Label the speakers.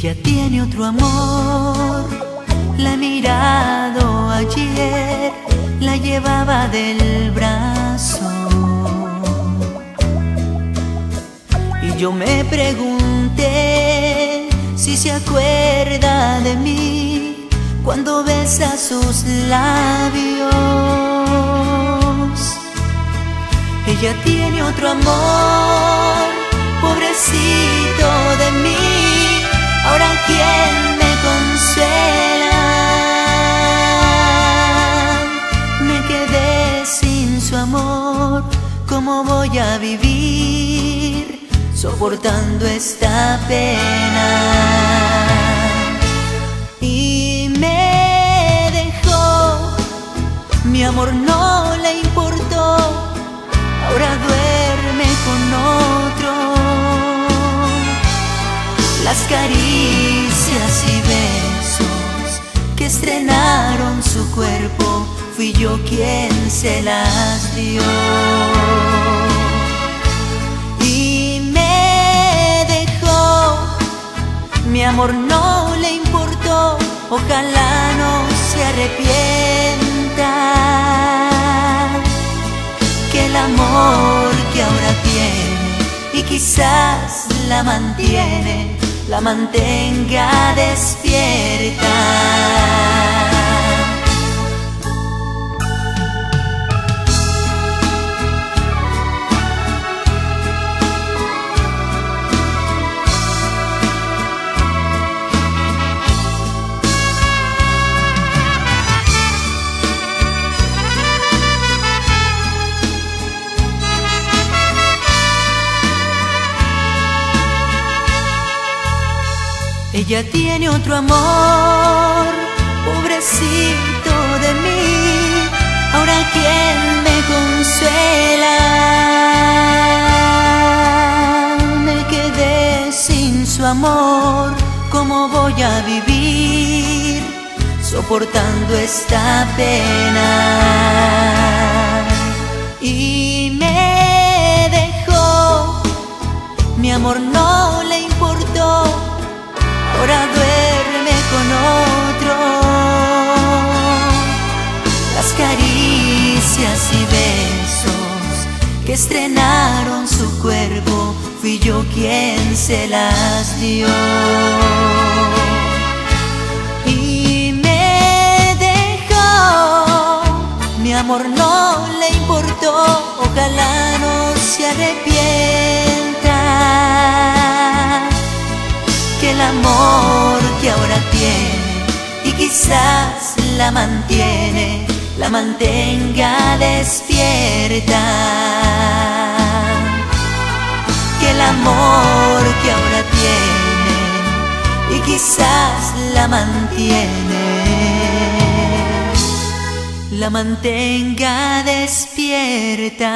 Speaker 1: Ella tiene otro amor, la he mirado ayer, la llevaba del brazo. Y yo me pregunté si se acuerda de mí cuando besa sus labios. Ella tiene otro amor, pobrecito de mí, ahora quién me consuela. Me quedé sin su amor, ¿cómo voy a vivir soportando esta pena? Y me dejó, mi amor no le importó, ahora duerme con otro. Las caricias y besos que estrenaron su cuerpo, fui yo quien se las dio. Y me dejó, mi amor no le importó, ojalá no se arrepienta. Que el amor que ahora tiene y quizás la mantiene, la mantenga despierta. Ella tiene otro amor, pobrecito de mí, ahora quién me consuela. Me quedé sin su amor, ¿cómo voy a vivir soportando esta pena? Caricias y besos que estrenaron su cuerpo, fui yo quien se las dio. Y me dejó, mi amor no le importó, ojalá no se arrepienta que el amor que ahora tiene y quizás la mantiene, la mantenga despierta. Que el amor que ahora tiene y quizás la mantiene, la mantenga despierta.